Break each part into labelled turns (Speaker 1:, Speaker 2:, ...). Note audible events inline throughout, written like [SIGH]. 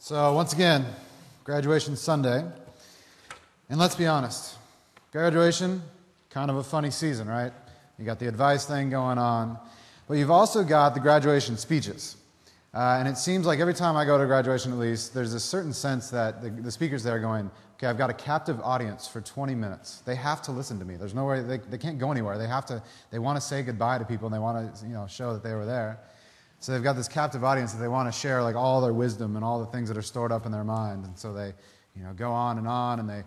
Speaker 1: So, once again, graduation Sunday. And let's be honest graduation, kind of a funny season, right? You got the advice thing going on, but you've also got the graduation speeches. Uh, and it seems like every time I go to graduation, at least, there's a certain sense that the, the speakers there are going, okay, I've got a captive audience for 20 minutes. They have to listen to me. There's no way, they, they can't go anywhere. They have to, they want to say goodbye to people and they want to, you know, show that they were there. So they've got this captive audience that they want to share like all their wisdom and all the things that are stored up in their mind. And so they, you know, go on and on and they,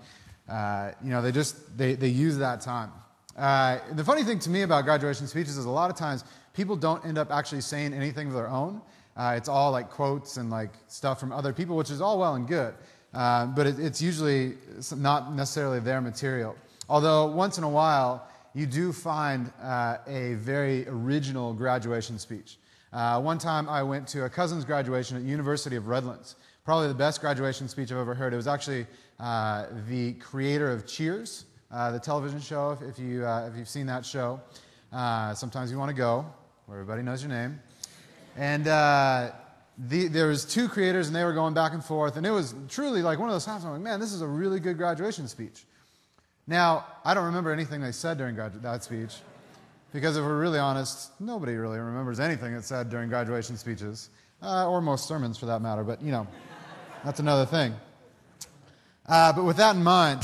Speaker 1: uh, you know, they just, they, they use that time. Uh, the funny thing to me about graduation speeches is a lot of times people don't end up actually saying anything of their own. Uh, it's all like quotes and like stuff from other people, which is all well and good. Uh, but it, it's usually not necessarily their material. Although once in a while, you do find uh, a very original graduation speech. Uh, one time I went to a cousin's graduation at University of Redlands. Probably the best graduation speech I've ever heard. It was actually uh, the creator of Cheers, uh, the television show, if, if you, uh, if you've seen that show. Uh, sometimes you want to go where everybody knows your name. And uh, the, there was two creators, and they were going back and forth. And it was truly like one of those times I'm like, man, this is a really good graduation speech. Now, I don't remember anything they said during gradu- that speech. Because if we're really honest, nobody really remembers anything that's said during graduation speeches, uh, or most sermons for that matter, but you know, that's another thing. Uh, but with that in mind,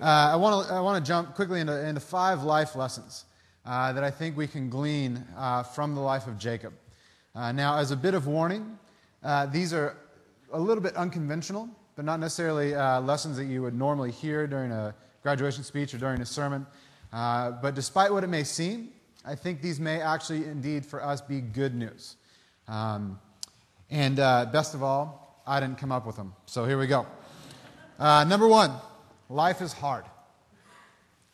Speaker 1: uh, I want to I wanna jump quickly into, into five life lessons uh, that I think we can glean uh, from the life of Jacob. Uh, now, as a bit of warning, these are a little bit unconventional. They're not necessarily lessons that you would normally hear during a graduation speech or during a sermon. but despite what it may seem, I think these may actually indeed for us be good news. Um, and uh, best of all, I didn't come up with them. So here we go. Uh, number one, life is hard.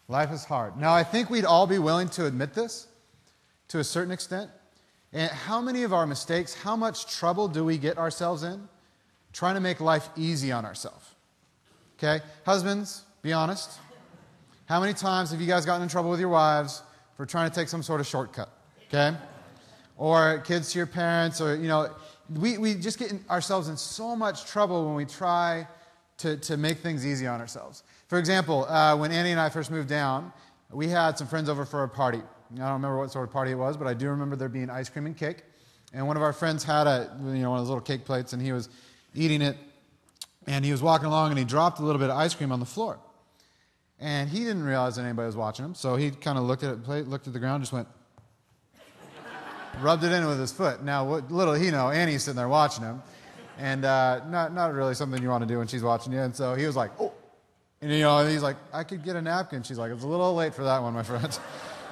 Speaker 1: Life is hard. Now, I think we'd all be willing to admit this to a certain extent. And how many of our mistakes, how much trouble do we get ourselves in trying to make life easy on ourselves? Okay? Husbands, be honest. How many times have you guys gotten in trouble with your wives for trying to take some sort of shortcut, okay? Or kids to your parents, or, you know, we, we just get ourselves in so much trouble when we try to, to make things easy on ourselves. For example, uh, when Annie and I first moved down, we had some friends over for a party. I don't remember what sort of party it was, but I do remember there being ice cream and cake. And one of our friends had a, you know, one of those little cake plates, and he was eating it. And he was walking along, and he dropped a little bit of ice cream on the floor. And he didn't realize that anybody was watching him, so he kind of looked at it, looked at the ground, just went, rubbed it in with his foot. Now, what little he know, Annie's sitting there watching him, and uh, not not really something you want to do when she's watching you. And so he was like, oh, and you know, he's like, I could get a napkin. She's like, it's a little late for that one, my friend.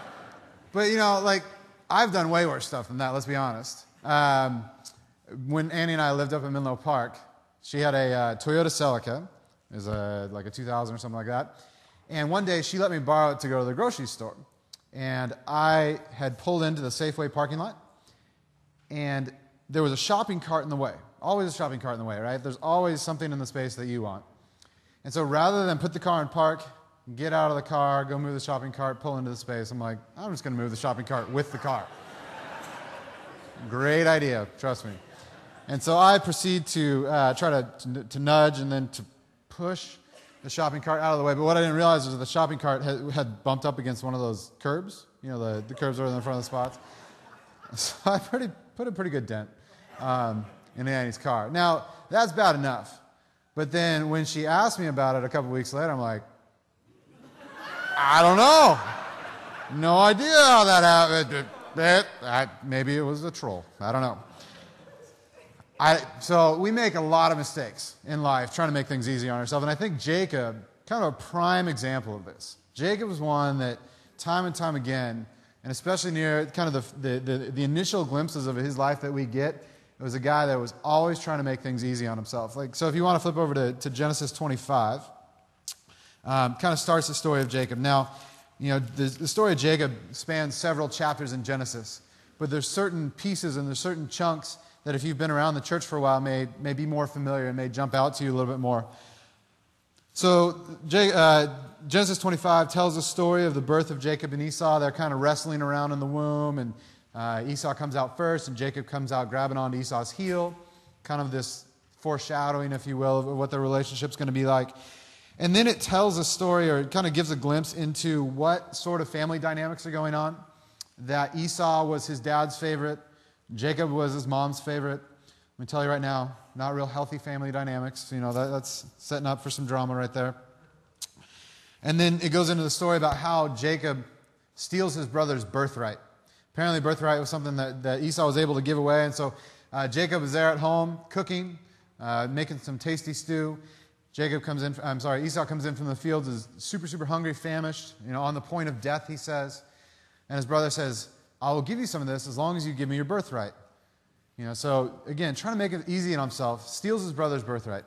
Speaker 1: [LAUGHS] but you know, like I've done way worse stuff than that. Let's be honest. Um, when Annie and I lived up in Menlo Park, she had a uh, Toyota Celica, is a like a 2000 or something like that and one day she let me borrow it to go to the grocery store. And I had pulled into the Safeway parking lot, and there was a shopping cart in the way. Always a shopping cart in the way, right? There's always something in the space that you want. And so rather than put the car in park, get out of the car, go move the shopping cart, pull into the space, I'm like, I'm just going to move the shopping cart with the car. [LAUGHS] Great idea, trust me. And so I proceed to uh, try to, to, to nudge and then to push the shopping cart out of the way. But what I didn't realize was that the shopping cart had, had bumped up against one of those curbs. You know, the, the curbs are in the front of the spots. [LAUGHS] So I pretty, put a pretty good dent um, in Annie's car. Now, that's bad enough. But then when she asked me about it a couple weeks later, I'm like, I don't know. No idea how that happened. Maybe it was a troll. I don't know. I, so we make a lot of mistakes in life trying to make things easy on ourselves. And I think Jacob, kind of a prime example of this. Jacob was one that time and time again, and especially near kind of the, the, the, the initial glimpses of his life that we get, it was a guy that was always trying to make things easy on himself. Like, so if you want to flip over to, to Genesis 25, um, kind of starts the story of Jacob. Now, you know, the, the story of Jacob spans several chapters in Genesis, but there's certain pieces and there's certain chunks that if you've been around the church for a while may, may be more familiar and may jump out to you a little bit more. So, uh, Genesis 25 tells the story of the birth of Jacob and Esau. They're kind of wrestling around in the womb, and uh, Esau comes out first, and Jacob comes out grabbing onto Esau's heel. Kind of this foreshadowing, if you will, of what their relationship's going to be like. And then it tells a story or it kind of gives a glimpse into what sort of family dynamics are going on. That Esau was his dad's favorite, Jacob was his mom's favorite. Let me tell you right now, not real healthy family dynamics. You know, that, that's setting up for some drama right there. And then it goes into the story about how Jacob steals his brother's birthright. Apparently, birthright was something that, that Esau was able to give away. And so uh, Jacob is there at home cooking, uh, making some tasty stew. Jacob comes in, I'm sorry, Esau comes in from the fields, is super, super hungry, famished, you know, on the point of death, he says. And his brother says, I will give you some of this as long as you give me your birthright. You know, so again, trying to make it easy on himself, steals his brother's birthright.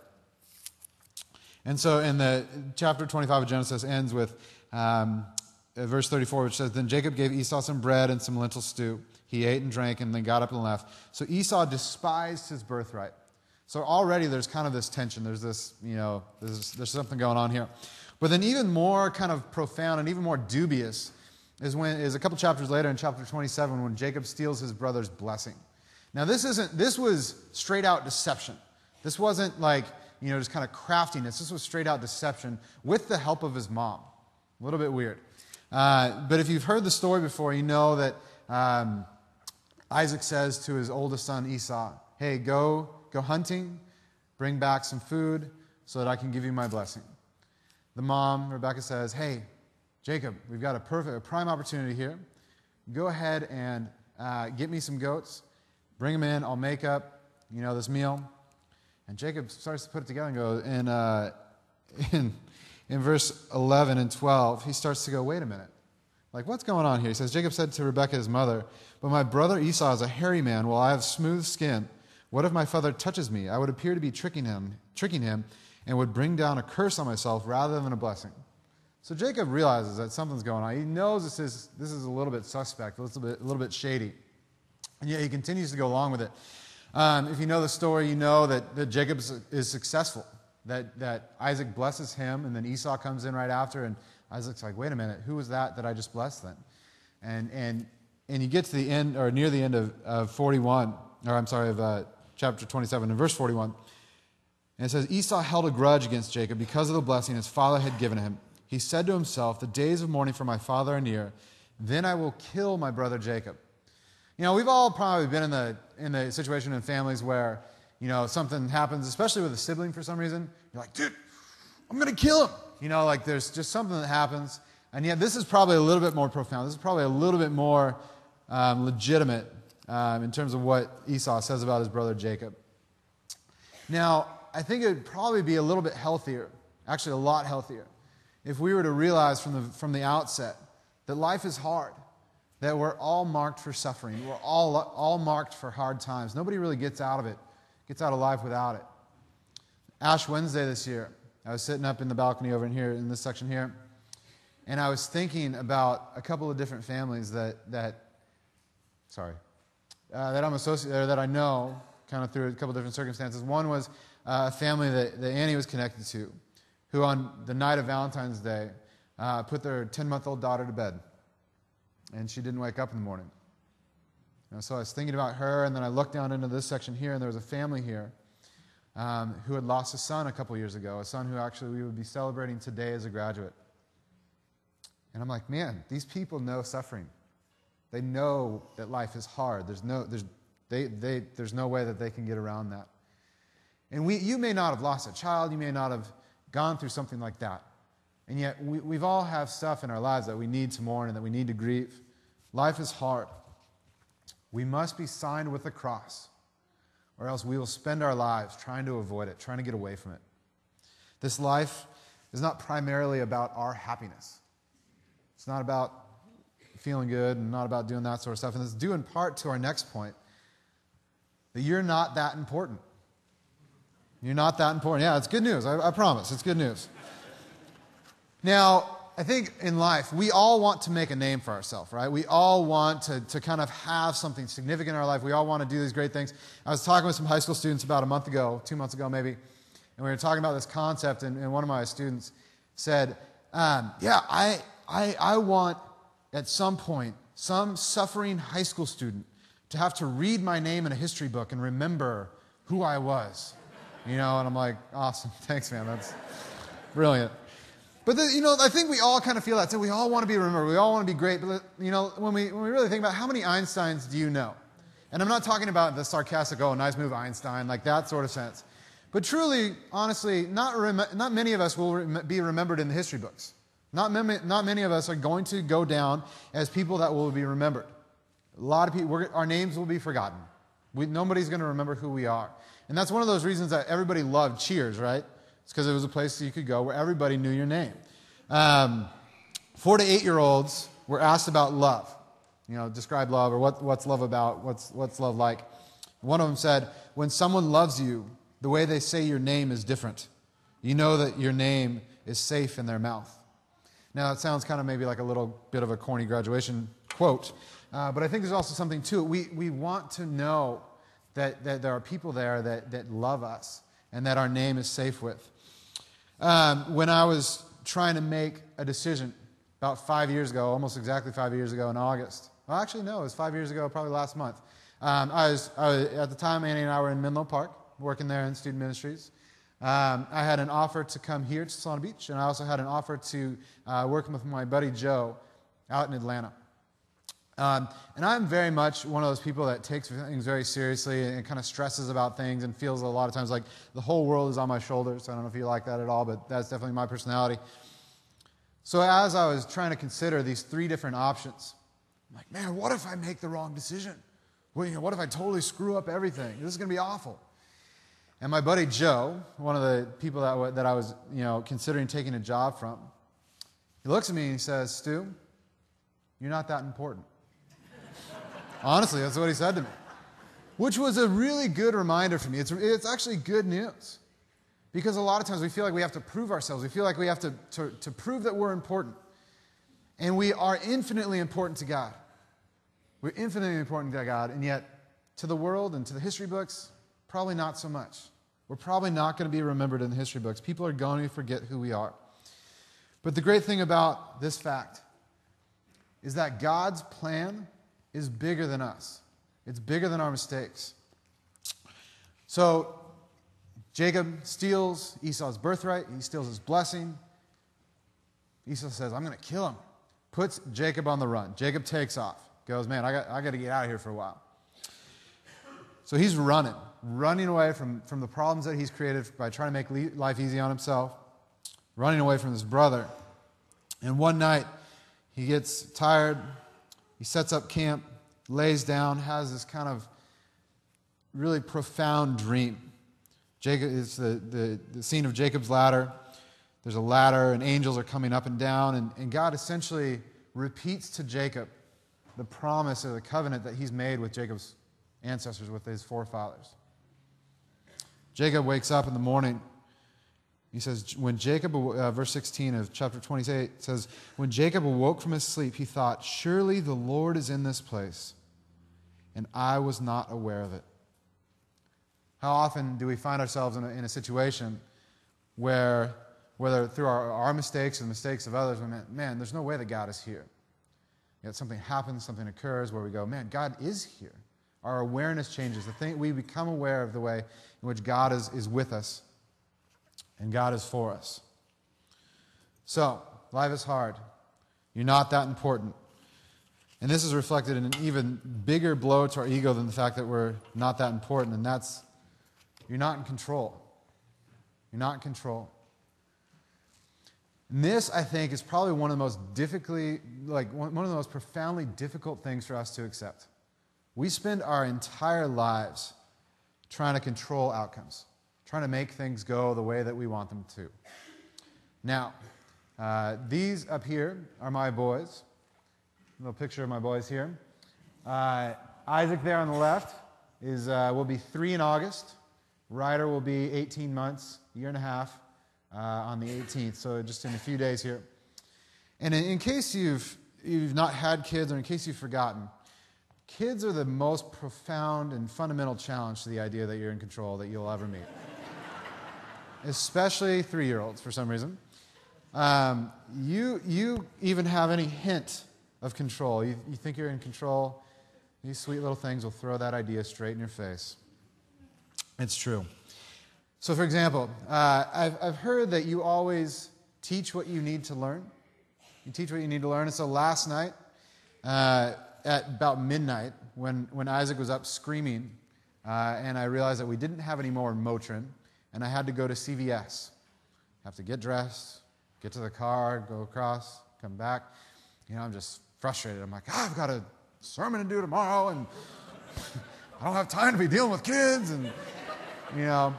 Speaker 1: And so in the chapter 25 of Genesis ends with um, verse 34, which says, Then Jacob gave Esau some bread and some lentil stew. He ate and drank and then got up and left. So Esau despised his birthright. So already there's kind of this tension. There's this, you know, there's, there's something going on here. But then even more kind of profound and even more dubious is when is a couple chapters later in chapter 27 when Jacob steals his brother's blessing. Now this isn't this was straight out deception. This wasn't like, you know, just kind of craftiness. This was straight out deception with the help of his mom. A little bit weird. Uh, but if you've heard the story before, you know that um, Isaac says to his oldest son Esau, Hey, go Go hunting, bring back some food so that I can give you my blessing. The mom, Rebecca, says, Hey, Jacob, we've got a perfect, a prime opportunity here. Go ahead and uh, get me some goats, bring them in, I'll make up, you know, this meal. And Jacob starts to put it together and go, in, uh, [LAUGHS] in, in verse 11 and 12, he starts to go, wait a minute. Like, what's going on here? He says, Jacob said to Rebekah, his mother, But my brother Esau is a hairy man, while I have smooth skin. What if my father touches me? I would appear to be tricking him, tricking him, and would bring down a curse on myself rather than a blessing. So Jacob realizes that something's going on. He knows this is, this is a little bit suspect, a little bit, a little bit shady. And yet he continues to go along with it. Um, if you know the story, you know that, that Jacob is, successful, that, that Isaac blesses him, and then Esau comes in right after, and Isaac's like, wait a minute, who was that that I just blessed then? And, and, and you get to the end, or near the end of, of 41, or I'm sorry, of uh, chapter 27 and verse 41. And it says, Esau held a grudge against Jacob because of the blessing his father had given him. He said to himself, The days of mourning for my father are near. Then I will kill my brother Jacob. You know, we've all probably been in the, in the situation in families where, you know, something happens, especially with a sibling for some reason. You're like, dude, I'm going to kill him. You know, like there's just something that happens. And yet, this is probably a little bit more profound. This is probably a little bit more um, legitimate um, in terms of what Esau says about his brother Jacob. Now, I think it would probably be a little bit healthier, actually, a lot healthier, if we were to realize from the, from the outset that life is hard, that we're all marked for suffering, we're all, all marked for hard times. Nobody really gets out of it, gets out of life without it. Ash Wednesday this year, I was sitting up in the balcony over in here, in this section here, and I was thinking about a couple of different families that, that sorry, uh, that I'm associated, or that I know, kind of through a couple different circumstances. One was uh, a family that, that Annie was connected to, who on the night of Valentine's Day uh, put their 10 month old daughter to bed, and she didn't wake up in the morning. And so I was thinking about her, and then I looked down into this section here, and there was a family here um, who had lost a son a couple years ago, a son who actually we would be celebrating today as a graduate. And I'm like, man, these people know suffering. They know that life is hard. There's no, there's, they, they, there's no way that they can get around that. And we, you may not have lost a child, you may not have gone through something like that. And yet, we, we've all have stuff in our lives that we need to mourn and that we need to grieve. Life is hard. We must be signed with the cross, or else we will spend our lives trying to avoid it, trying to get away from it. This life is not primarily about our happiness. It's not about feeling good and not about doing that sort of stuff. And it's due in part to our next point that you're not that important. You're not that important. Yeah, it's good news. I, I promise. It's good news. Now, I think in life, we all want to make a name for ourselves, right? We all want to, to kind of have something significant in our life. We all want to do these great things. I was talking with some high school students about a month ago, two months ago maybe, and we were talking about this concept, and, and one of my students said, um, Yeah, I, I, I want at some point some suffering high school student to have to read my name in a history book and remember who I was. You know, and I'm like, awesome. [LAUGHS] Thanks, man. That's brilliant. But, the, you know, I think we all kind of feel that. So we all want to be remembered. We all want to be great. But, you know, when we, when we really think about how many Einsteins do you know? And I'm not talking about the sarcastic, oh, nice move, Einstein, like that sort of sense. But truly, honestly, not, rem- not many of us will be remembered in the history books. Not, many, not many of us are going to go down as people that will be remembered. A lot of people, our names will be forgotten. We, nobody's going to remember who we are. And that's one of those reasons that everybody loved Cheers, right? It's because it was a place you could go where everybody knew your name. Um, four to eight year olds were asked about love. You know, describe love or what, what's love about, what's, what's love like. One of them said, When someone loves you, the way they say your name is different. You know that your name is safe in their mouth. Now, that sounds kind of maybe like a little bit of a corny graduation quote, uh, but I think there's also something to it. We, we want to know that, that there are people there that, that love us and that our name is safe with. Um, when I was trying to make a decision about five years ago, almost exactly five years ago in August, well, actually, no, it was five years ago, probably last month. Um, I, was, I was, at the time, Annie and I were in Menlo Park, working there in student ministries. Um, I had an offer to come here to Solana Beach, and I also had an offer to uh, work with my buddy Joe out in Atlanta. Um, and I'm very much one of those people that takes things very seriously and kind of stresses about things and feels a lot of times like the whole world is on my shoulders. I don't know if you like that at all, but that's definitely my personality. So as I was trying to consider these three different options, I'm like, man, what if I make the wrong decision? Well, you know, what if I totally screw up everything? This is going to be awful. And my buddy Joe, one of the people that, that I was you know, considering taking a job from, he looks at me and he says, Stu, you're not that important. Honestly, that's what he said to me, which was a really good reminder for me. It's, it's actually good news because a lot of times we feel like we have to prove ourselves, we feel like we have to, to, to prove that we're important. And we are infinitely important to God. We're infinitely important to God, and yet to the world and to the history books, Probably not so much. We're probably not going to be remembered in the history books. People are going to forget who we are. But the great thing about this fact is that God's plan is bigger than us, it's bigger than our mistakes. So, Jacob steals Esau's birthright, he steals his blessing. Esau says, I'm going to kill him. Puts Jacob on the run. Jacob takes off, goes, Man, I got, I got to get out of here for a while. So he's running running away from, from the problems that he's created by trying to make life easy on himself, running away from his brother. And one night, he gets tired, he sets up camp, lays down, has this kind of really profound dream. Jacob is the, the, the scene of Jacob's ladder. There's a ladder, and angels are coming up and down, and, and God essentially repeats to Jacob the promise or the covenant that he's made with Jacob's ancestors, with his forefathers. Jacob wakes up in the morning. He says, when Jacob, uh, verse 16 of chapter 28 says, when Jacob awoke from his sleep, he thought, Surely the Lord is in this place, and I was not aware of it. How often do we find ourselves in a, in a situation where, whether through our, our mistakes or the mistakes of others, we man, man, there's no way that God is here. Yet something happens, something occurs where we go, man, God is here. Our awareness changes. The thing, we become aware of the way in which God is, is with us and God is for us. So, life is hard. You're not that important. And this is reflected in an even bigger blow to our ego than the fact that we're not that important, and that's you're not in control. You're not in control. And this, I think, is probably one of the most difficultly, like one of the most profoundly difficult things for us to accept. We spend our entire lives trying to control outcomes, trying to make things go the way that we want them to. Now, uh, these up here are my boys. A little picture of my boys here. Uh, Isaac there on the left is uh, will be three in August. Ryder will be 18 months, year and a half, uh, on the 18th. So just in a few days here. And in, in case you've you've not had kids, or in case you've forgotten, Kids are the most profound and fundamental challenge to the idea that you're in control that you'll ever meet, especially three year olds for some reason. Um, you, you even have any hint of control. You, you think you're in control, these sweet little things will throw that idea straight in your face. It's true. So, for example, uh, I've, I've heard that you always teach what you need to learn. You teach what you need to learn. And so last night, uh, at about midnight, when, when Isaac was up screaming, uh, and I realized that we didn't have any more Motrin, and I had to go to CVS. Have to get dressed, get to the car, go across, come back. You know, I'm just frustrated. I'm like, oh, I've got a sermon to do tomorrow, and [LAUGHS] I don't have time to be dealing with kids, and you know.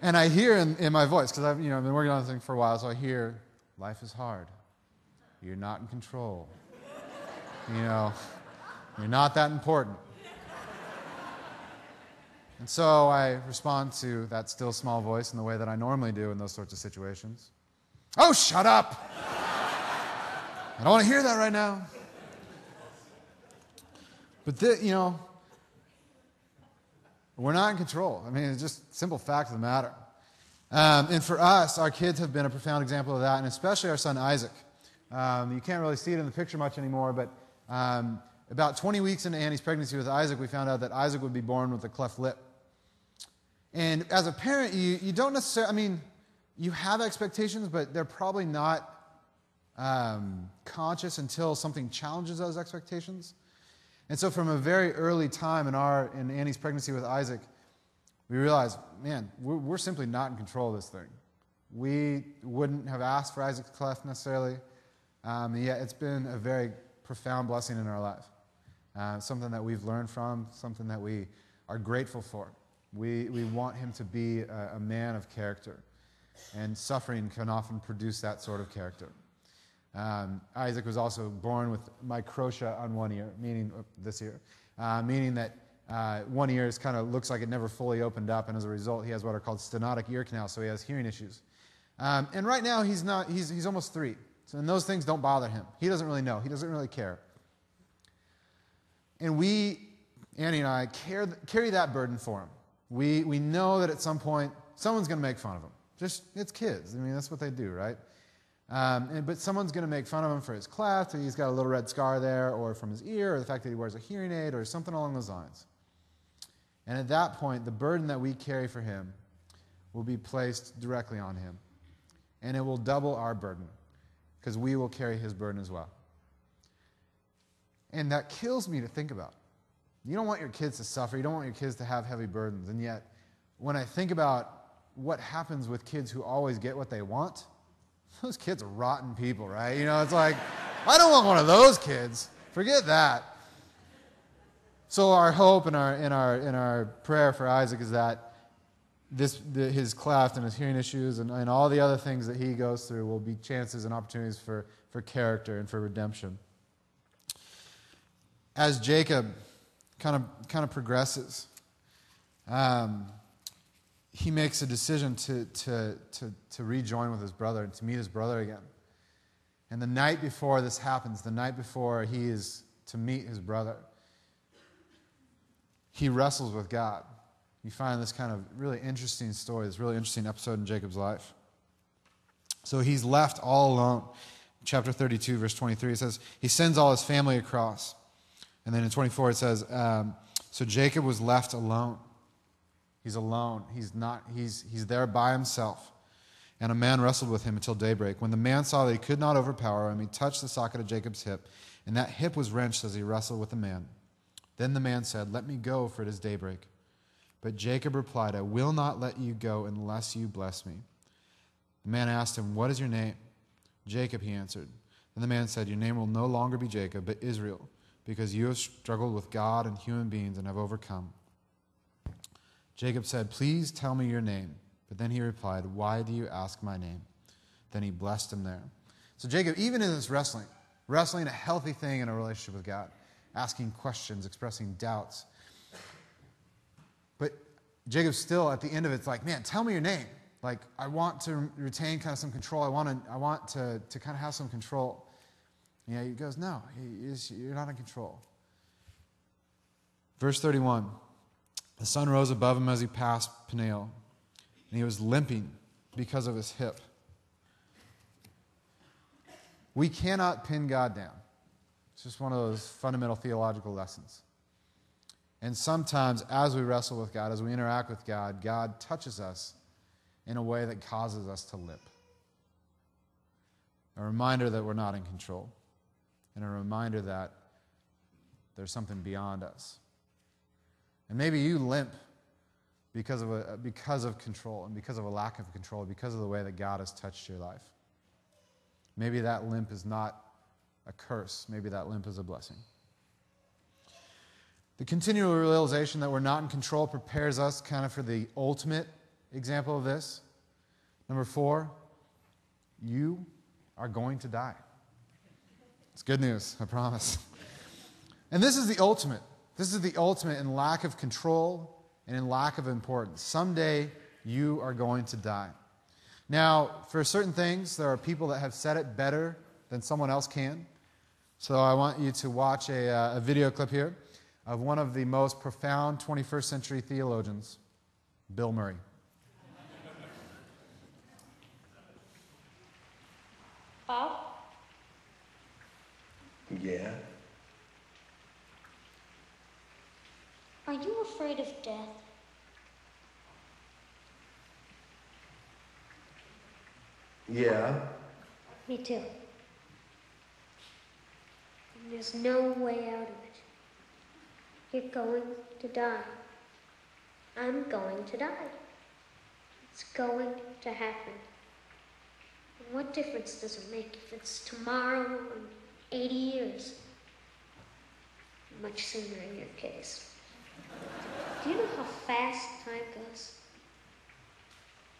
Speaker 1: And I hear in, in my voice, because I've, you know, I've been working on this thing for a while, so I hear, life is hard. You're not in control. You know, you're not that important. And so I respond to that still small voice in the way that I normally do in those sorts of situations. Oh, shut up! [LAUGHS] I don't want to hear that right now. But, the, you know, we're not in control. I mean, it's just simple fact of the matter. Um, and for us, our kids have been a profound example of that, and especially our son Isaac. Um, you can't really see it in the picture much anymore, but um, about 20 weeks into Annie's pregnancy with Isaac, we found out that Isaac would be born with a cleft lip. And as a parent, you, you don't necessarily, I mean, you have expectations, but they're probably not um, conscious until something challenges those expectations. And so, from a very early time in, our, in Annie's pregnancy with Isaac, we realized, man, we're, we're simply not in control of this thing. We wouldn't have asked for Isaac's cleft necessarily, um, yet it's been a very profound blessing in our life. Uh, something that we've learned from, something that we are grateful for. We, we want him to be a, a man of character, and suffering can often produce that sort of character. Um, Isaac was also born with microtia on one ear, meaning uh, this ear, uh, meaning that uh, one ear is kind of looks like it never fully opened up, and as a result, he has what are called stenotic ear canals, so he has hearing issues. Um, and right now, he's not. He's, he's almost three, so and those things don't bother him. He doesn't really know. He doesn't really care. And we, Annie and I, care, carry that burden for him. We, we know that at some point someone's going to make fun of him. Just it's kids. I mean, that's what they do, right? Um, and, but someone's going to make fun of him for his cleft, or he's got a little red scar there, or from his ear, or the fact that he wears a hearing aid, or something along those lines. And at that point, the burden that we carry for him will be placed directly on him. And it will double our burden, because we will carry his burden as well. And that kills me to think about. You don't want your kids to suffer, you don't want your kids to have heavy burdens. And yet, when I think about what happens with kids who always get what they want, those kids are rotten people, right? You know, it's like, [LAUGHS] I don't want one of those kids. Forget that. So our hope and our, in our, in our prayer for Isaac is that this, the, his cleft and his hearing issues and, and all the other things that he goes through will be chances and opportunities for, for character and for redemption. As Jacob kind of, kind of progresses, um, he makes a decision to, to, to, to rejoin with his brother and to meet his brother again. And the night before this happens, the night before he is to meet his brother, he wrestles with God. You find this kind of really interesting story, this really interesting episode in Jacob's life. So he's left all alone. Chapter 32, verse 23, it says, He sends all his family across. And then in 24, it says, um, So Jacob was left alone. He's alone. He's, not, he's, he's there by himself. And a man wrestled with him until daybreak. When the man saw that he could not overpower him, he touched the socket of Jacob's hip, and that hip was wrenched as he wrestled with the man. Then the man said, Let me go, for it is daybreak. But Jacob replied, I will not let you go unless you bless me. The man asked him, What is your name? Jacob, he answered. Then the man said, Your name will no longer be Jacob, but Israel, because you have struggled with God and human beings and have overcome. Jacob said, Please tell me your name. But then he replied, Why do you ask my name? Then he blessed him there. So Jacob, even in this wrestling, wrestling a healthy thing in a relationship with God, asking questions, expressing doubts. But Jacob still, at the end of it, it's like, man, tell me your name. Like, I want to retain kind of some control. I want to, I want to, to kind of have some control. Yeah, he goes, no, you're not in control. Verse 31. The sun rose above him as he passed Peniel, and he was limping because of his hip. We cannot pin God down. It's just one of those fundamental theological lessons. And sometimes, as we wrestle with God, as we interact with God, God touches us in a way that causes us to limp. A reminder that we're not in control, and a reminder that there's something beyond us. And maybe you limp because of, a, because of control and because of a lack of control, because of the way that God has touched your life. Maybe that limp is not a curse, maybe that limp is a blessing. The continual realization that we're not in control prepares us kind of for the ultimate example of this. Number four, you are going to die. It's good news, I promise. And this is the ultimate. This is the ultimate in lack of control and in lack of importance. Someday you are going to die. Now, for certain things, there are people that have said it better than someone else can. So I want you to watch a, uh, a video clip here of one of the most profound 21st century theologians, Bill Murray.
Speaker 2: Bob?
Speaker 3: Yeah.
Speaker 2: Are you afraid of death?
Speaker 3: Yeah.
Speaker 2: Me too. There's no way out of it. You're going to die. I'm going to die. It's going to happen. What difference does it make if it's tomorrow or 80 years? Much sooner in your case. Do you know how fast time goes?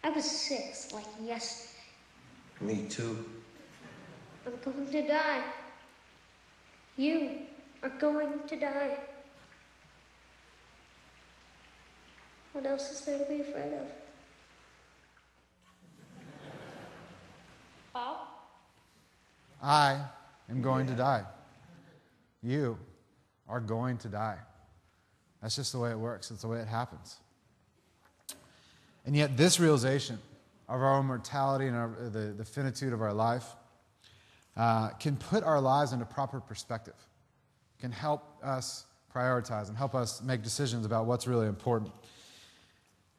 Speaker 2: I was six, like yesterday.
Speaker 3: Me too.
Speaker 2: I'm going to die. You are going to die. What else is there to be afraid of? Bob?
Speaker 1: I am going to die. You are going to die. That's just the way it works, it's the way it happens. And yet, this realization of our own mortality and our, the, the finitude of our life uh, can put our lives into proper perspective, can help us prioritize and help us make decisions about what's really important.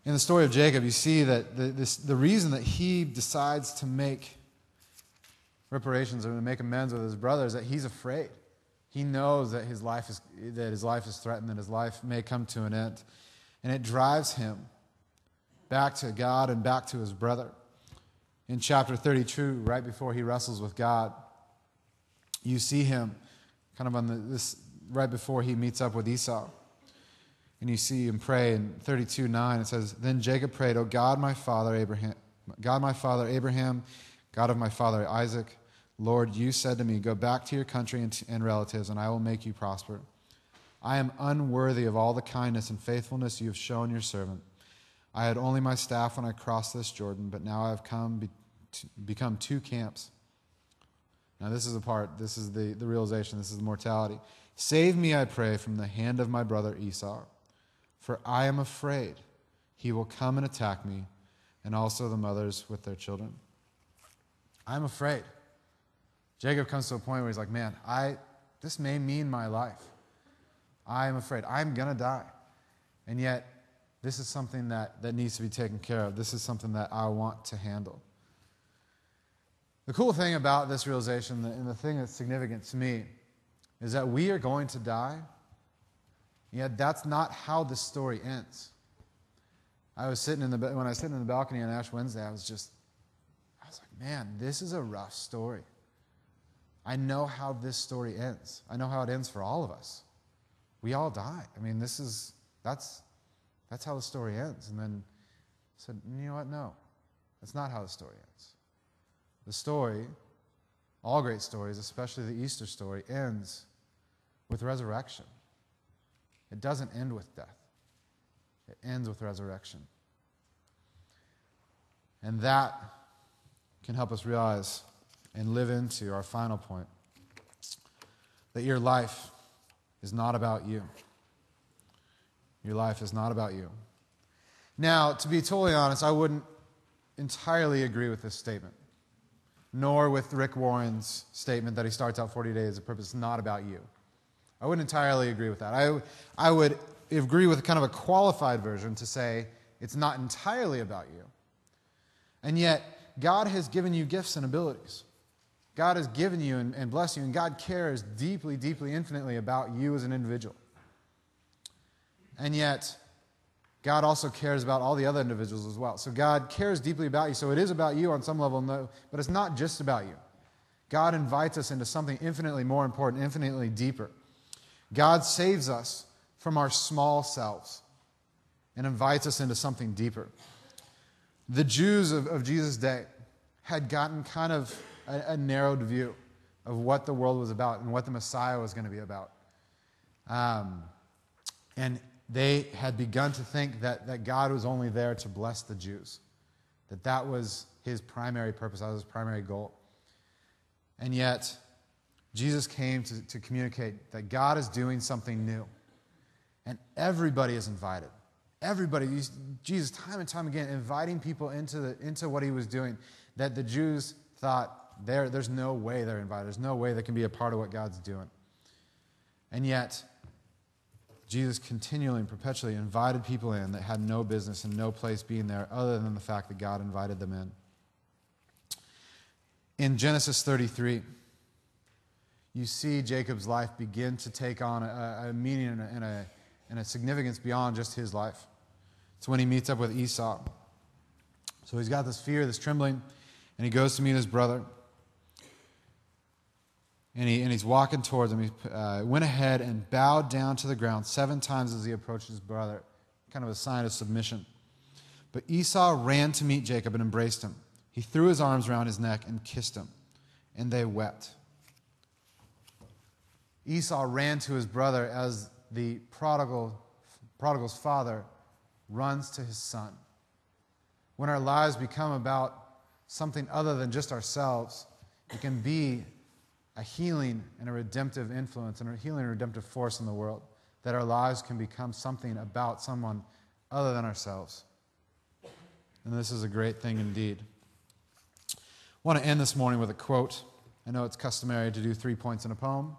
Speaker 1: In the story of Jacob, you see that the, this, the reason that he decides to make reparations or to make amends with his brother is that he's afraid. He knows that his life is, that his life is threatened, that his life may come to an end. And it drives him back to God and back to his brother. In chapter 32, right before he wrestles with God, you see him kind of on the, this, right before he meets up with Esau. And you see him pray in 32 9, it says, Then Jacob prayed, O God, my father Abraham, God, my father Abraham, God of my father Isaac, Lord, you said to me, Go back to your country and, and relatives, and I will make you prosper. I am unworthy of all the kindness and faithfulness you have shown your servant. I had only my staff when I crossed this Jordan, but now I have come be, to become two camps. Now, this is the part, this is the, the realization, this is the mortality. Save me, I pray, from the hand of my brother Esau, for I am afraid he will come and attack me, and also the mothers with their children. I'm afraid. Jacob comes to a point where he's like, man, I, this may mean my life. I am afraid. I'm going to die. And yet, this is something that, that needs to be taken care of. This is something that I want to handle. The cool thing about this realization, and the thing that's significant to me, is that we are going to die, yet that's not how the story ends. I was sitting in the, when I was sitting in the balcony on Ash Wednesday, I was just, I was like, man, this is a rough story. I know how this story ends. I know how it ends for all of us. We all die. I mean, this is, that's, that's how the story ends. And then I said, you know what? No, that's not how the story ends. The story, all great stories, especially the Easter story, ends with resurrection. It doesn't end with death, it ends with resurrection. And that can help us realize and live into our final point that your life is not about you. Your life is not about you. Now, to be totally honest, I wouldn't entirely agree with this statement, nor with Rick Warren's statement that he starts out 40 days of purpose not about you. I wouldn't entirely agree with that. I, I would agree with kind of a qualified version to say it's not entirely about you. And yet, God has given you gifts and abilities. God has given you and, and blessed you, and God cares deeply, deeply, infinitely about you as an individual. And yet, God also cares about all the other individuals as well. So God cares deeply about you. So it is about you on some level, but it's not just about you. God invites us into something infinitely more important, infinitely deeper. God saves us from our small selves and invites us into something deeper. The Jews of, of Jesus' day had gotten kind of a, a, narrowed view of what the world was about and what the Messiah was going to be about. Um, and they had begun to think that, that God was only there to bless the Jews, that that was his primary purpose, that was his primary goal. And yet, Jesus came to, to communicate that God is doing something new. And everybody is invited. Everybody, Jesus, time and time again, inviting people into, the, into what he was doing that the Jews thought there, there's no way they're invited. There's no way they can be a part of what God's doing. And yet, Jesus continually and perpetually invited people in that had no business and no place being there other than the fact that God invited them in. In Genesis 33, you see Jacob's life begin to take on a, a meaning and a, and, a, and a significance beyond just his life. It's when he meets up with Esau. So he's got this fear, this trembling, and he goes to meet his brother. And, he, and he's walking towards him. He uh, went ahead and bowed down to the ground seven times as he approached his brother, kind of a sign of submission. But Esau ran to meet Jacob and embraced him. He threw his arms around his neck and kissed him, and they wept. Esau ran to his brother as the prodigal, prodigal's father runs to his son. When our lives become about something other than just ourselves, it can be a healing and a redemptive influence and a healing and redemptive force in the world. That our lives can become something about someone other than ourselves. And this is a great thing indeed. I want to end this morning with a quote. I know it's customary to do three points in a poem.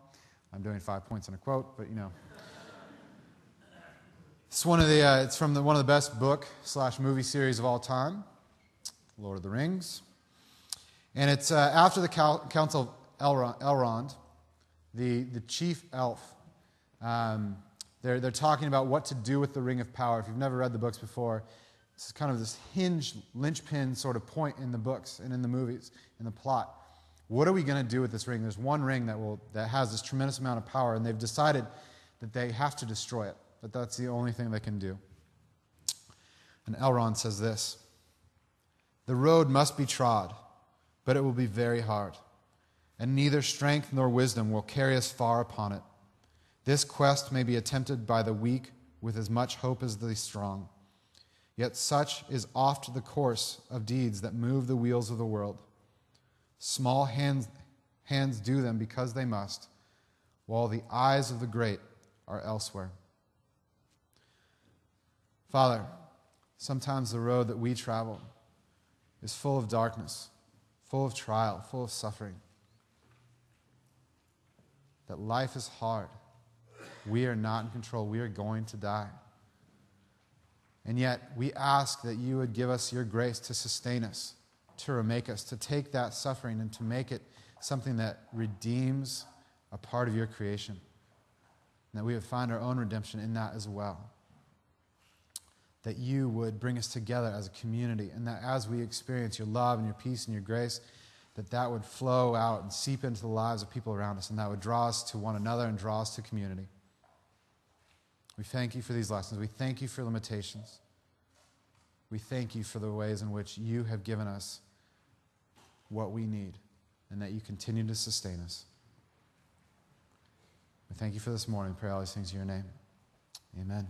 Speaker 1: I'm doing five points in a quote, but you know. It's one of the. Uh, it's from the, one of the best book slash movie series of all time, Lord of the Rings, and it's uh, after the Council of Elrond, the the chief elf. Um, they're they're talking about what to do with the Ring of Power. If you've never read the books before, it's kind of this hinge linchpin sort of point in the books and in the movies in the plot. What are we going to do with this ring? There's one ring that will that has this tremendous amount of power, and they've decided that they have to destroy it but that's the only thing they can do. And Elrond says this The road must be trod, but it will be very hard, and neither strength nor wisdom will carry us far upon it. This quest may be attempted by the weak with as much hope as the strong. Yet such is oft the course of deeds that move the wheels of the world. Small hands, hands do them because they must, while the eyes of the great are elsewhere. Father, sometimes the road that we travel is full of darkness, full of trial, full of suffering. That life is hard. We are not in control. We are going to die. And yet, we ask that you would give us your grace to sustain us, to remake us, to take that suffering and to make it something that redeems a part of your creation. And that we would find our own redemption in that as well that you would bring us together as a community and that as we experience your love and your peace and your grace that that would flow out and seep into the lives of people around us and that would draw us to one another and draw us to community. We thank you for these lessons. We thank you for limitations. We thank you for the ways in which you have given us what we need and that you continue to sustain us. We thank you for this morning. Pray all these things in your name. Amen